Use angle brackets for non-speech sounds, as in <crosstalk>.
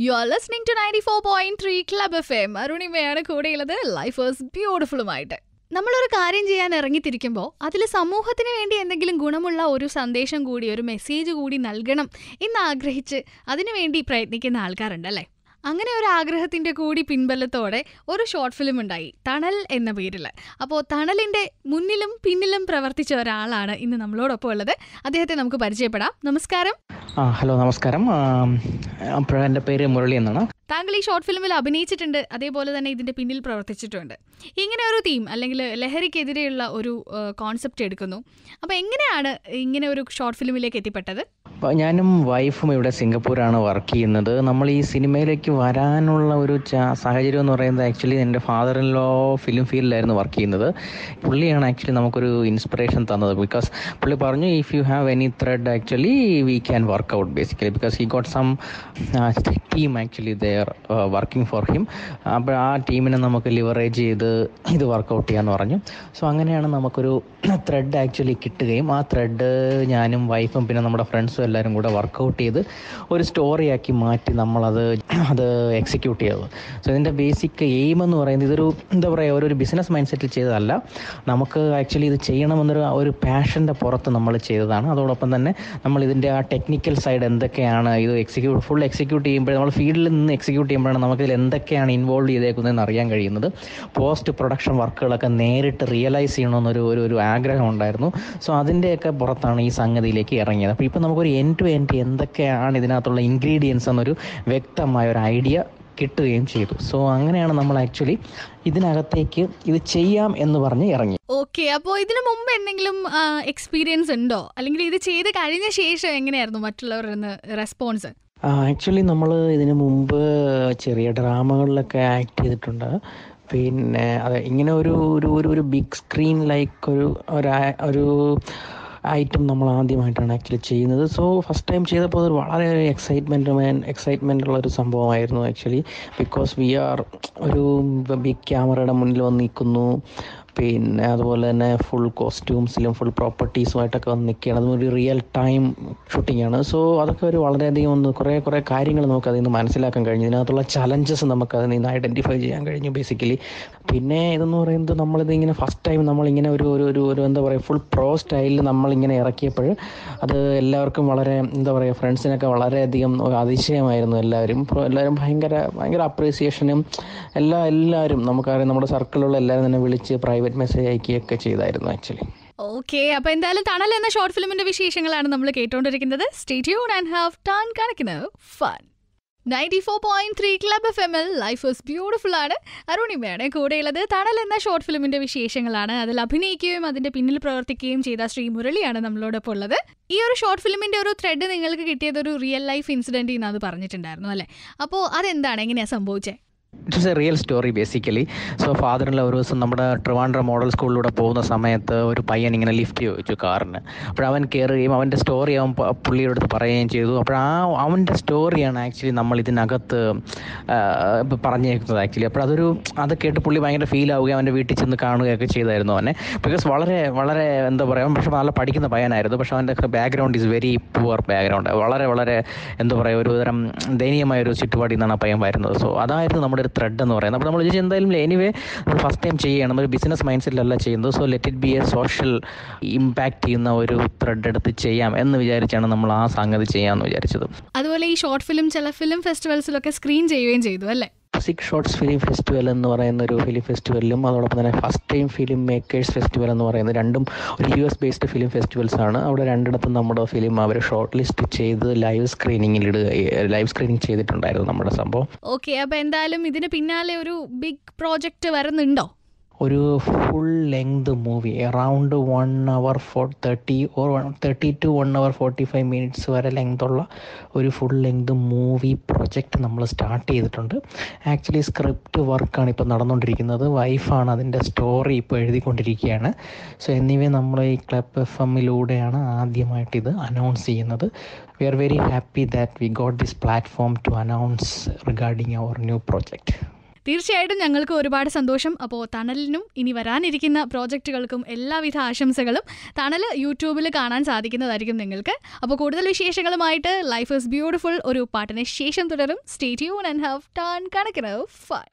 You are listening to ninety four point three club F M അരുണിമയാണ് കൂടെയുള്ളത്. Life is ബ്യൂട്ടിഫുള്ളുമായിട്ട് നമ്മളൊരു കാര്യം ചെയ്യാൻ ഇറങ്ങിത്തിരിക്കുമ്പോൾ അതിൽ സമൂഹത്തിന് വേണ്ടി എന്തെങ്കിലും ഗുണമുള്ള ഒരു സന്ദേശം കൂടി ഒരു മെസ്സേജ് കൂടി നൽകണം എന്ന് ആഗ്രഹിച്ച് അതിനുവേണ്ടി പ്രയത്നിക്കുന്ന ആൾക്കാരുണ്ടല്ലേ? അങ്ങനെ ഒരു ആഗ്രഹത്തിന്റെ കൂടി പിൻബലത്തോടെ ഒരു ഷോർട്ട് ഫിലിം ഉണ്ടായി തണൽ എന്ന പേരിൽ. അപ്പോൾ തണലിന്റെ മുന്നിലും പിന്നിലും പ്രവർത്തിച്ച ഒരാളാണ് ഇന്ന് നമ്മളോടൊപ്പം ഉള്ളത്. അദ്ദേഹത്തെ നമുക്ക് പരിചയപ്പെടാം. നമസ്കാരം. ആ ഹലോ നമസ്കാരം. എന്റെ പേര് മുരളി എന്നാണ്. താങ്കൾ ഈ ഷോർട്ട് ഫിലിമിൽ അഭിനയിച്ചിട്ടുണ്ട് അതേപോലെ തന്നെ ഇതിന്റെ പിന്നിൽ പ്രവർത്തിച്ചിട്ടുണ്ട്. ഇങ്ങനെ ഒരു തീം അല്ലെങ്കിൽ ലഹരിക്കെതിരെയുള്ള ഒരു കോൺസെപ്റ്റ് എടുക്കുന്നു. അപ്പോൾ എങ്ങനെയാണ് ഇങ്ങനെ ഒരു ഷോർട്ട് ഫിലിമിലേക്ക് എത്തിപ്പെട്ടത്? ഞാനും വൈഫും ഇവിടെ സിംഗപ്പൂരാണ് വർക്ക് ചെയ്യുന്നത്. നമ്മൾ ഈ സിനിമയിലേക്ക് വരാനുള്ള ഒരു സാഹചര്യം എന്ന് പറയുന്നത് ആക്ച്വലി എന്റെ ഫാദർ ഇൻ ലോ ഫിലിം ഫീൽഡിലായിരുന്നു വർക്ക് ചെയ്യുന്നത്. പുള്ളിയാണ് ആക്ച്വലി നമുക്കൊരു ഇൻസ്പിറേഷൻ തന്നത്. ബിക്കോസ് പുള്ളി പറഞ്ഞു if you have any thread actually we can work out basically because he got some team actually they're working for him അപ്പോൾ ആ ടീമിനെ നമുക്ക് ലിവറേജ് ചെയ്ത് ഇത് വർക്കൗട്ട് ചെയ്യാമെന്ന് പറഞ്ഞു. സോ അങ്ങനെയാണ് നമുക്കൊരു ത്രെഡ് ആക്ച്വലി കിട്ടുകയും ആ ത്രെഡ് ഞാനും വൈഫും പിന്നെ നമ്മുടെ ഫ്രണ്ട്സും എല്ലാവരും കൂടെ വർക്കൗട്ട് ചെയ്ത് ഒരു സ്റ്റോറിയാക്കി മാറ്റി നമ്മളത് <clears throat> അത് എക്സിക്യൂട്ട് ചെയ്തത്. സോ ഇതിന്റെ ബേസിക് എയിം എന്ന് പറയുന്നത് ഇതൊരു എന്താ പറയുക ഒരു ബിസിനസ് മൈൻഡ് സെറ്റിൽ ചെയ്തതല്ല. നമുക്ക് ആക്ച്വലി ഇത് ചെയ്യണമെന്നൊരു ഒരു പാഷന്റെ പുറത്ത് നമ്മൾ ചെയ്തതാണ്. അതോടൊപ്പം തന്നെ നമ്മൾ ഇതിന്റെ ആ ടെക്നിക്കൽ സൈഡ് എന്തൊക്കെയാണ് ഇത് എക്സിക്യൂട്ട് ഫുൾ എക്സിക്യൂട്ട് ചെയ്യുമ്പോൾ നമ്മൾ ഫീൽഡിൽ നിന്ന് എക്സിക്യൂട്ട് ചെയ്യുമ്പോഴാണ് നമുക്കിതിൽ എന്തൊക്കെയാണ് ഇൻവോൾവ് ചെയ്തേക്കുന്നതെന്ന് അറിയാൻ കഴിയുന്നത്. പോസ്റ്റ് പ്രൊഡക്ഷൻ വർക്കുകളൊക്കെ നേരിട്ട് റിയലൈസ് ചെയ്യണമെന്നൊരു ഒരു ഒരു ആഗ്രഹം ഉണ്ടായിരുന്നു. സോ അതിന്റെയൊക്കെ പുറത്താണ് ഈ സംഗതിയിലേക്ക് ഇറങ്ങിയത്. അപ്പോൾ ഇപ്പോൾ നമുക്കൊരു എൻ ടു എൻ എന്തൊക്കെയാണ് ഇതിനകത്തുള്ള ഇൻഗ്രീഡിയൻസ് എന്നൊരു വ്യക്തമായ ഒരു ഐഡിയ കിട്ടുകയും ചെയ്തു. സോ അങ്ങനെയാണ് നമ്മൾ ആക്ച്വലി ഇതിനകത്തേക്ക് ഇത് ചെയ്യാം എന്ന് പറഞ്ഞ് ഇറങ്ങി. ഓക്കെ അപ്പോൾ ഇതിനു മുമ്പ് എന്തെങ്കിലും എക്സ്പീരിയൻസ് ഉണ്ടോ? അല്ലെങ്കിൽ ഇത് ചെയ്ത് കഴിഞ്ഞ ശേഷം എങ്ങനെയായിരുന്നു മറ്റുള്ളവരുടെ നിന്ന് റെസ്പോൺസ് ആക്ച്വലി നമ്മൾ ഇതിനു മുമ്പ് ചെറിയ ഡ്രാമകളിലൊക്കെ ആക്ട് ചെയ്തിട്ടുണ്ട്. പിന്നെ അതെ ഇങ്ങനെ ഒരു ഒരു ഒരു ബിഗ് സ്ക്രീൻ ലൈക്ക് ഒരു ഒരു ഐറ്റം നമ്മൾ ആദ്യമായിട്ടാണ് ആക്ച്വലി ചെയ്യുന്നത്. സോ ഫസ്റ്റ് ടൈം ചെയ്തപ്പോൾ അത് വളരെ എക്സൈറ്റ്മെന്റ് എക്സൈറ്റ്മെന്റ് ഉള്ള ഒരു സംഭവമായിരുന്നു ആക്ച്വലി ബിക്കോസ് വി ആർ ഒരു ബിഗ് ക്യാമറയുടെ മുന്നിൽ വന്ന് നിൽക്കുന്നു. പിന്നെ അതുപോലെ തന്നെ ഫുൾ കോസ്റ്റ്യൂംസിലും ഫുൾ പ്രോപ്പർട്ടീസുമായിട്ടൊക്കെ വന്ന് നിൽക്കുകയാണ്. അതും ഒരു റിയൽ ടൈം ഷൂട്ടിംഗ് ആണ്. സോ അതൊക്കെ ഒരു വളരെയധികം ഒന്ന് കുറേ കുറേ കാര്യങ്ങൾ നമുക്ക് അതിൽ നിന്ന് മനസ്സിലാക്കാൻ കഴിഞ്ഞു. ഇതിനകത്തുള്ള ചലഞ്ചസ് നമുക്ക് അതിൽ നിന്ന് ഐഡന്റിഫൈ ചെയ്യാൻ കഴിഞ്ഞു ബേസിക്കലി പിന്നെ ഇതെന്ന് പറയുന്നത് നമ്മളിത് ഇങ്ങനെ ഫസ്റ്റ് ടൈം നമ്മളിങ്ങനെ ഒരു ഒരു ഒരു ഒരു എന്താ പറയുക ഫുൾ പ്രോ സ്റ്റൈലിൽ നമ്മളിങ്ങനെ ഇറക്കിയപ്പോൾ അത് എല്ലാവർക്കും വളരെ എന്താ പറയുക ഫ്രണ്ട്സിനൊക്കെ വളരെയധികം അതിശയമായിരുന്നു എല്ലാവരും. എല്ലാവരും ഭയങ്കര ഭയങ്കര അപ്രീസിയേഷനും എല്ലാ എല്ലാവരും നമുക്കറിയാം നമ്മുടെ സർക്കിളിലുള്ള എല്ലാവരും തന്നെ വിളിച്ച് പ്രൈവറ്റ് മെസ്സേജ് അയക്കുകയൊക്കെ ചെയ്തായിരുന്നു ആക്ച്വലി ഓക്കെ അപ്പൊ എന്തായാലും തണൽ എന്ന ഷോർട്ട് ഫിലിമിന്റെ വിശേഷങ്ങളാണ് നമ്മൾ കേട്ടുകൊണ്ടിരിക്കുന്നത് stay tuned and have ton കണക്കിന് fun ninety four point three club F M L life is beautiful ആണ്. അരുണിമയാണ് കൂടെയുള്ളത്. തണൽ എന്ന ഷോർട്ട് ഫിലിമിന്റെ വിശേഷങ്ങളാണ്. അതിൽ അഭിനയിക്കുകയും അതിന്റെ പിന്നിൽ പ്രവർത്തിക്കുകയും ചെയ്ത ശ്രീ മുരളിയാണ് നമ്മളോടൊപ്പം ഉള്ളത്. ഈ ഒരു ഷോർട്ട് ഫിലിമിന്റെ ഒരു ത്രെഡ് നിങ്ങൾക്ക് കിട്ടിയത് ഒരു റിയൽ ലൈഫ് ഇൻസിഡന്റ് എന്ന് പറഞ്ഞിട്ടുണ്ടായിരുന്നു അല്ലേ? അപ്പോൾ അതെന്താണ്? എങ്ങനെയാണ് സംഭവിച്ചത് it's a real story basically so ഫാദറിന്റെ ഒരു ദിവസം നമ്മുടെ ട്രിവാൻഡ്ര മോഡൽ സ്കൂളിലൂടെ പോകുന്ന സമയത്ത് ഒരു പയ്യൻ ഇങ്ങനെ ലിഫ്റ്റ് ചോദിച്ചു കാറിന്. അപ്പോൾ അവൻ കയറുകയും അവന്റെ സ്റ്റോറി അവൻ പുള്ളിയുടെ അടുത്ത് പറയുകയും ചെയ്തു. അപ്പോൾ ആ അവന്റെ സ്റ്റോറിയാണ് ആക്ച്വലി നമ്മൾ ഇതിനകത്ത് പറഞ്ഞേക്കുന്നത് ആക്ച്വലി അപ്പോൾ അതൊരു അത് കേട്ട് പുള്ളി ഭയങ്കര ഫീൽ ആവുകയും അവന്റെ വീട്ടിൽ ചെന്ന് കാണുകയൊക്കെ ചെയ്തായിരുന്നു അവനെ. ബിക്കോസ് വളരെ വളരെ എന്താ പറയുക പക്ഷെ നല്ല പഠിക്കുന്ന പയ്യനായിരുന്നു. പക്ഷെ അവന്റെ background is very poor background വളരെ വളരെ എന്താ പറയുക ഒരു തരം ദയനീയമായ ഒരു ചുറ്റുപാടിൽ നിന്നാണ് ആ പയ്യൻ വരുന്നത്. സോ അതായിരുന്നു നമ്മുടെ ഒരു ത്രെഡ് എന്ന് പറയുന്നത്. അപ്പോൾ നമ്മൾ വിചാരിച്ചു എന്തായാലും എനിവേ നമ്മൾ ഫസ്റ്റ് ടൈം ചെയ്യുകയാണ് നമ്മൾ ബിസിനസ് മൈൻഡ് സെറ്റിലല്ല ചെയ്യുന്നത്. So let it be a social impact ചെയ്യുന്ന ഒരു ത്രെഡ് എടുത്ത് ചെയ്യാം എന്ന് വിചാരിച്ചാണ് നമ്മൾ ആ സംഗതി ചെയ്യാമെന്ന് വിചാരിച്ചത്. അതുപോലെ ഈ ഷോർട്ട് ഫിലിം ചില ഫിലിം ഫെസ്റ്റിവൽസിലൊക്കെ സ്ക്രീൻ ചെയ്യുകയും ചെയ്തു അല്ലേ? സിക്സ് ഷോർട്സ് ഫിലിം ഫെസ്റ്റിവൽ എന്ന് പറയുന്ന ഒരു ഫിലിം ഫെസ്റ്റിവലിലും അതോടൊപ്പം തന്നെ first time film makers festival എന്ന് പറയുന്നത് രണ്ടും ഒരു U S based film festivals ആണ്. അവിടെ രണ്ടിടത്തും നമ്മുടെ ഫിലിം അവർ ഷോർട്ട് ലിസ്റ്റ് ചെയ്ത് ലൈവ് സ്ക്രീനിങ്ങിൽ ഇടുക ലൈവ് സ്ക്രീനിങ് ചെയ്തിട്ടുണ്ടായിരുന്നു നമ്മുടെ സംഭവം. ഓക്കെ അപ്പൊ എന്തായാലും ഇതിന് പിന്നാലെ ഒരു ബിഗ് പ്രോജക്റ്റ് വരുന്നുണ്ടോ? ഒരു full length movie around one hour for thirty or thirty to one hour forty five minutes വരെ ലെങ്തുള്ള ഒരു ഫുൾ ലെങ്ത് മൂവി പ്രൊജക്റ്റ് നമ്മൾ സ്റ്റാർട്ട് ചെയ്തിട്ടുണ്ട്. ആക്ച്വലി സ്ക്രിപ്റ്റ് വർക്കാണ് ഇപ്പോൾ നടന്നുകൊണ്ടിരിക്കുന്നത് വൈഫാണ് അതിന്റെ സ്റ്റോറി ഇപ്പോൾ എഴുതിക്കൊണ്ടിരിക്കുകയാണ്. സോ എന്നിവ നമ്മൾ ഈ ക്ലബ് എഫ് എമ്മിലൂടെയാണ് ആദ്യമായിട്ട് ഇത് അനൗൺസ് ചെയ്യുന്നത്. We are very happy that we got this platform to announce regarding our new project തീർച്ചയായിട്ടും ഞങ്ങൾക്ക് ഒരുപാട് സന്തോഷം. അപ്പോൾ തണലിനും ഇനി വരാനിരിക്കുന്ന പ്രോജക്റ്റുകൾക്കും എല്ലാവിധ ആശംസകളും തണൽ യൂട്യൂബിൽ കാണാൻ സാധിക്കുന്നതായിരിക്കും നിങ്ങൾക്ക്. അപ്പോൾ കൂടുതൽ വിശേഷങ്ങളുമായിട്ട് ലൈഫ് ഇസ് ബ്യൂട്ടിഫുൾ ഒരു പാട്ടിന് ശേഷം തുടരും. Stay tune and have ton കണക്കിന് ഫൺ